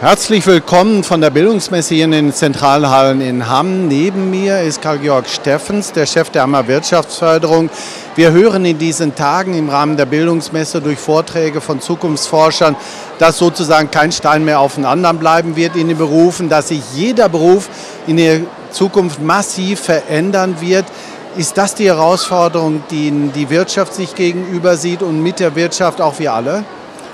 Herzlich willkommen von der Bildungsmesse hier in den Zentralhallen in Hamm. Neben mir ist Karl-Georg Steffens, der Chef der Hammer Wirtschaftsförderung. Wir hören in diesen Tagen im Rahmen der Bildungsmesse durch Vorträge von Zukunftsforschern, dass sozusagen kein Stein mehr auf dem anderen bleiben wird in den Berufen, dass sich jeder Beruf in der Zukunft massiv verändern wird. Ist das die Herausforderung, die die Wirtschaft sich gegenüber sieht und mit der Wirtschaft auch wir alle?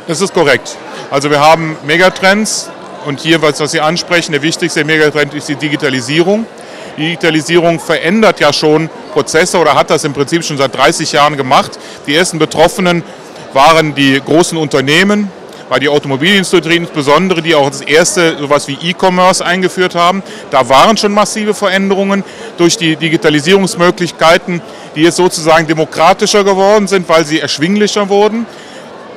Das ist korrekt. Also wir haben Megatrends und hier, was, Sie ansprechen, der wichtigste Megatrend ist die Digitalisierung. Die Digitalisierung verändert ja schon Prozesse oder hat das im Prinzip schon seit 30 Jahren gemacht. Die ersten Betroffenen waren die großen Unternehmen, war die Automobilindustrie insbesondere, die auch das erste sowas wie E-Commerce eingeführt haben. Da waren schon massive Veränderungen durch die Digitalisierungsmöglichkeiten, die jetzt sozusagen demokratischer geworden sind, weil sie erschwinglicher wurden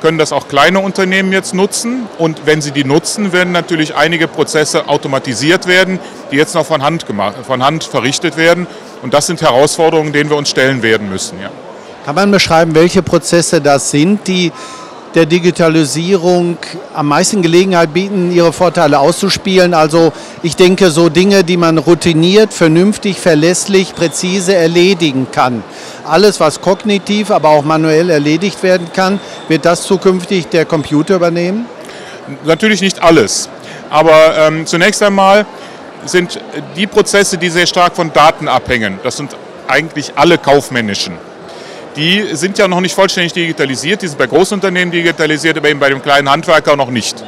können das auch kleine Unternehmen jetzt nutzen. Und wenn sie die nutzen, werden natürlich einige Prozesse automatisiert werden, die jetzt noch von Hand, gemacht, von Hand verrichtet werden. Und das sind Herausforderungen, denen wir uns stellen werden müssen. Ja. Kann man beschreiben, welche Prozesse das sind, die der Digitalisierung am meisten Gelegenheit bieten, ihre Vorteile auszuspielen. Also ich denke, so Dinge, die man routiniert, vernünftig, verlässlich, präzise erledigen kann. Alles, was kognitiv, aber auch manuell erledigt werden kann, wird das zukünftig der Computer übernehmen? Natürlich nicht alles. Aber ähm, zunächst einmal sind die Prozesse, die sehr stark von Daten abhängen, das sind eigentlich alle kaufmännischen die sind ja noch nicht vollständig digitalisiert. Die sind bei Großunternehmen digitalisiert, aber eben bei dem kleinen Handwerker noch nicht.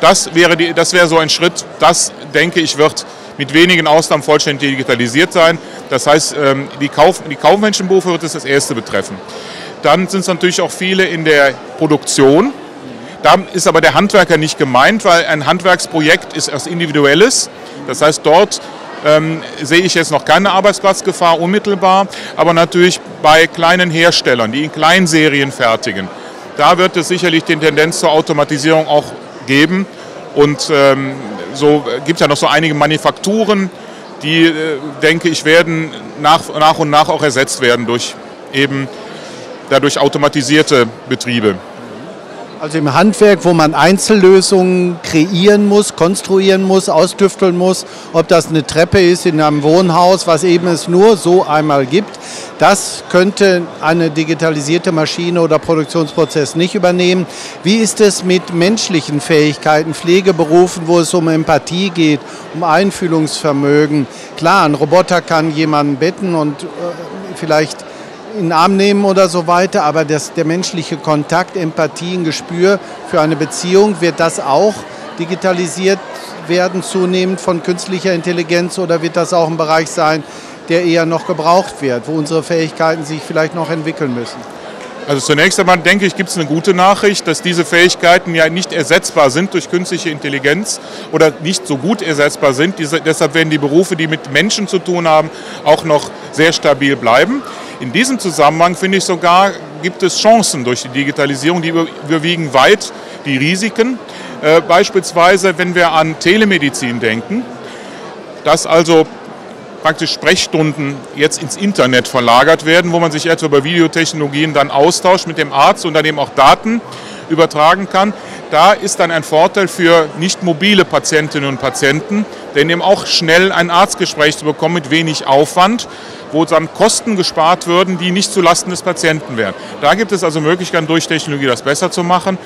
Das wäre, die, das wäre so ein Schritt, das denke ich wird mit wenigen Ausnahmen vollständig digitalisiert sein. Das heißt, ähm, die, Kauf, die kaufmännischen Berufe wird es das erste betreffen. Dann sind es natürlich auch viele in der Produktion. Da ist aber der Handwerker nicht gemeint, weil ein Handwerksprojekt ist etwas Individuelles. Das heißt, dort ähm, sehe ich jetzt noch keine Arbeitsplatzgefahr unmittelbar, aber natürlich bei kleinen Herstellern, die in Kleinserien fertigen. Da wird es sicherlich die Tendenz zur Automatisierung auch geben. Und ähm, so gibt es ja noch so einige Manufakturen, die, äh, denke ich, werden nach, nach und nach auch ersetzt werden durch eben dadurch automatisierte Betriebe. Also im Handwerk, wo man Einzellösungen kreieren muss, konstruieren muss, ausdüfteln muss, ob das eine Treppe ist in einem Wohnhaus, was eben es nur so einmal gibt, das könnte eine digitalisierte Maschine oder Produktionsprozess nicht übernehmen. Wie ist es mit menschlichen Fähigkeiten, Pflegeberufen, wo es um Empathie geht, um Einfühlungsvermögen? Klar, ein Roboter kann jemanden betten und äh, vielleicht in den Arm nehmen oder so weiter, aber das, der menschliche Kontakt, Empathie, ein Gespür für eine Beziehung, wird das auch digitalisiert werden zunehmend von künstlicher Intelligenz oder wird das auch ein Bereich sein, der eher noch gebraucht wird, wo unsere Fähigkeiten sich vielleicht noch entwickeln müssen? Also zunächst einmal denke ich, gibt es eine gute Nachricht, dass diese Fähigkeiten ja nicht ersetzbar sind durch künstliche Intelligenz oder nicht so gut ersetzbar sind. Diese, deshalb werden die Berufe, die mit Menschen zu tun haben, auch noch sehr stabil bleiben. In diesem Zusammenhang finde ich sogar, gibt es Chancen durch die Digitalisierung, die überwiegen weit die Risiken. Äh, beispielsweise, wenn wir an Telemedizin denken, dass also praktisch Sprechstunden jetzt ins Internet verlagert werden, wo man sich etwa über Videotechnologien dann austauscht mit dem Arzt und dann eben auch Daten übertragen kann. Da ist dann ein Vorteil für nicht mobile Patientinnen und Patienten, denn eben auch schnell ein Arztgespräch zu bekommen mit wenig Aufwand wo dann Kosten gespart würden, die nicht zulasten des Patienten wären. Da gibt es also Möglichkeiten, durch Technologie das besser zu machen.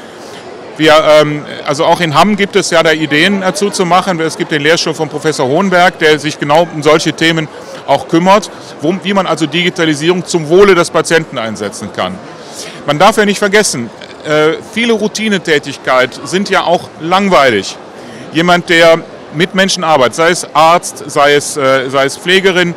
Wir, ähm, also auch in Hamm gibt es ja da Ideen dazu zu machen. Es gibt den Lehrstuhl von Professor Hohenberg, der sich genau um solche Themen auch kümmert, wo, wie man also Digitalisierung zum Wohle des Patienten einsetzen kann. Man darf ja nicht vergessen, äh, viele Routinetätigkeiten sind ja auch langweilig. Jemand, der mit Menschen arbeitet, sei es Arzt, sei es, äh, sei es Pflegerin,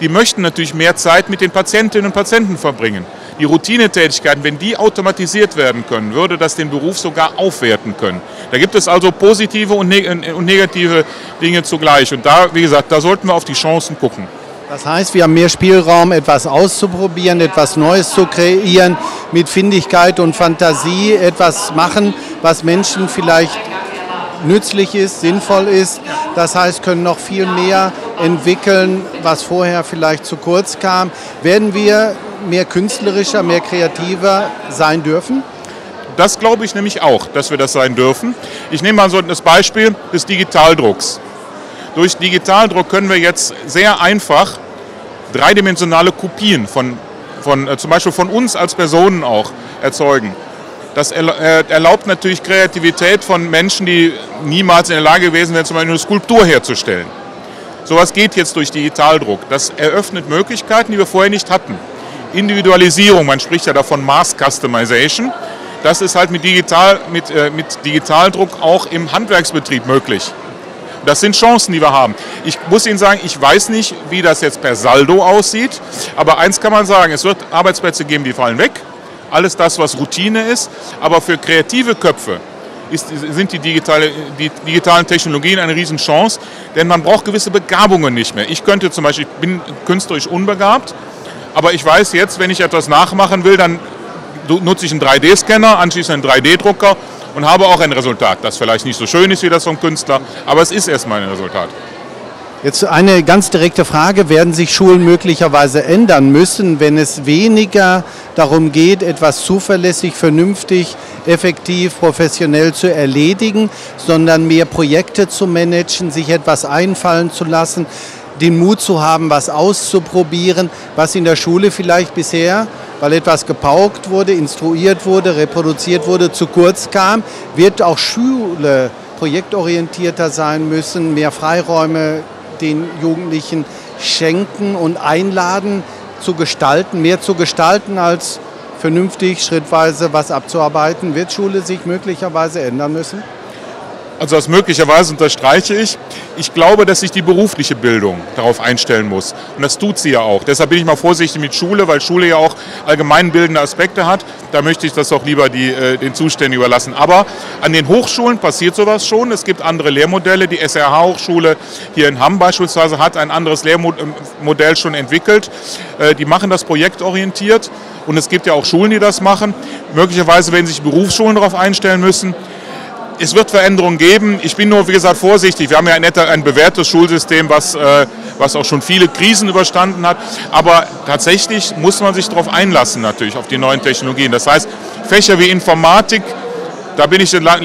die möchten natürlich mehr Zeit mit den Patientinnen und Patienten verbringen. Die Routinetätigkeiten, wenn die automatisiert werden können, würde das den Beruf sogar aufwerten können. Da gibt es also positive und, negative Dinge zugleich. Und da, wie gesagt, da sollten wir auf die Chancen gucken. Das heißt, wir haben mehr Spielraum, etwas auszuprobieren, etwas Neues zu kreieren, mit Findigkeit und Fantasie etwas machen, was Menschen vielleicht nützlich ist, sinnvoll ist. Das heißt, können noch viel mehr entwickeln, was vorher vielleicht zu kurz kam. Werden wir mehr künstlerischer, mehr kreativer sein dürfen? Das glaube ich nämlich auch, dass wir das sein dürfen. Ich nehme mal so das Beispiel des Digitaldrucks. Durch Digitaldruck können wir jetzt sehr einfach dreidimensionale Kopien von, von äh, zum Beispiel von uns als Personen auch erzeugen. Das äh, erlaubt natürlich Kreativität von Menschen, die niemals in der Lage gewesen wären, zum Beispiel eine Skulptur herzustellen. Sowas geht jetzt durch Digitaldruck. Das eröffnet Möglichkeiten, die wir vorher nicht hatten. Individualisierung, man spricht ja davon Mass Customization. Das ist halt mit, Digital, mit, äh, mit Digitaldruck auch im Handwerksbetrieb möglich. Das sind Chancen, die wir haben. Ich muss Ihnen sagen, ich weiß nicht, wie das jetzt per Saldo aussieht, aber eins kann man sagen, es wird Arbeitsplätze geben, die fallen weg. Alles das, was Routine ist. Aber für kreative Köpfe ist, sind die, digitale, die, digitalen Technologien eine Riesenchance, denn man braucht gewisse Begabungen nicht mehr. Ich könnte zum Beispiel, ich bin künstlerisch unbegabt, aber ich weiß jetzt, wenn ich etwas nachmachen will, dann nutze ich einen 3D-Scanner, anschließend einen 3D-Drucker und habe auch ein Resultat, das vielleicht nicht so schön ist wie das vom Künstler, aber es ist erstmal ein Resultat. Jetzt eine ganz direkte Frage. Werden sich Schulen möglicherweise ändern müssen, wenn es weniger darum geht, etwas zuverlässig, vernünftig, effektiv, professionell zu erledigen, sondern mehr Projekte zu managen, sich etwas einfallen zu lassen, den Mut zu haben, was auszuprobieren, was in der Schule vielleicht bisher, weil etwas gepaukt wurde, instruiert wurde, reproduziert wurde, zu kurz kam, wird auch Schule projektorientierter sein müssen, mehr Freiräume den Jugendlichen schenken und einladen, zu gestalten, mehr zu gestalten als vernünftig schrittweise was abzuarbeiten. Wird Schule sich möglicherweise ändern müssen? Also das möglicherweise unterstreiche ich. Ich glaube, dass sich die berufliche Bildung darauf einstellen muss. Und das tut sie ja auch. Deshalb bin ich mal vorsichtig mit Schule, weil Schule ja auch allgemeinbildende Aspekte hat. Da möchte ich das auch lieber die, äh, den Zuständigen überlassen. Aber an den Hochschulen passiert sowas schon. Es gibt andere Lehrmodelle. Die SRH-Hochschule hier in Hamm beispielsweise hat ein anderes Lehrmodell schon entwickelt. Äh, die machen das projektorientiert. Und es gibt ja auch Schulen, die das machen. Möglicherweise werden sich Berufsschulen darauf einstellen müssen es wird Veränderungen geben. Ich bin nur, wie gesagt, vorsichtig. Wir haben ja ein, ein bewährtes Schulsystem, was, äh, was auch schon viele Krisen überstanden hat. Aber tatsächlich muss man sich darauf einlassen, natürlich, auf die neuen Technologien. Das heißt, Fächer wie Informatik, da, bin ich, da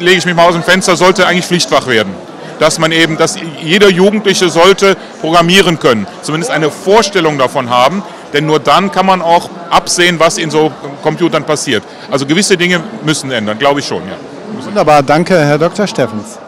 lege ich mich mal aus dem Fenster, sollte eigentlich Pflichtfach werden. Dass man eben, dass jeder Jugendliche sollte programmieren können, zumindest eine Vorstellung davon haben, denn nur dann kann man auch absehen, was in so Computern passiert. Also gewisse Dinge müssen ändern, glaube ich schon. Ja. Wunderbar, danke, Herr Dr. Steffens.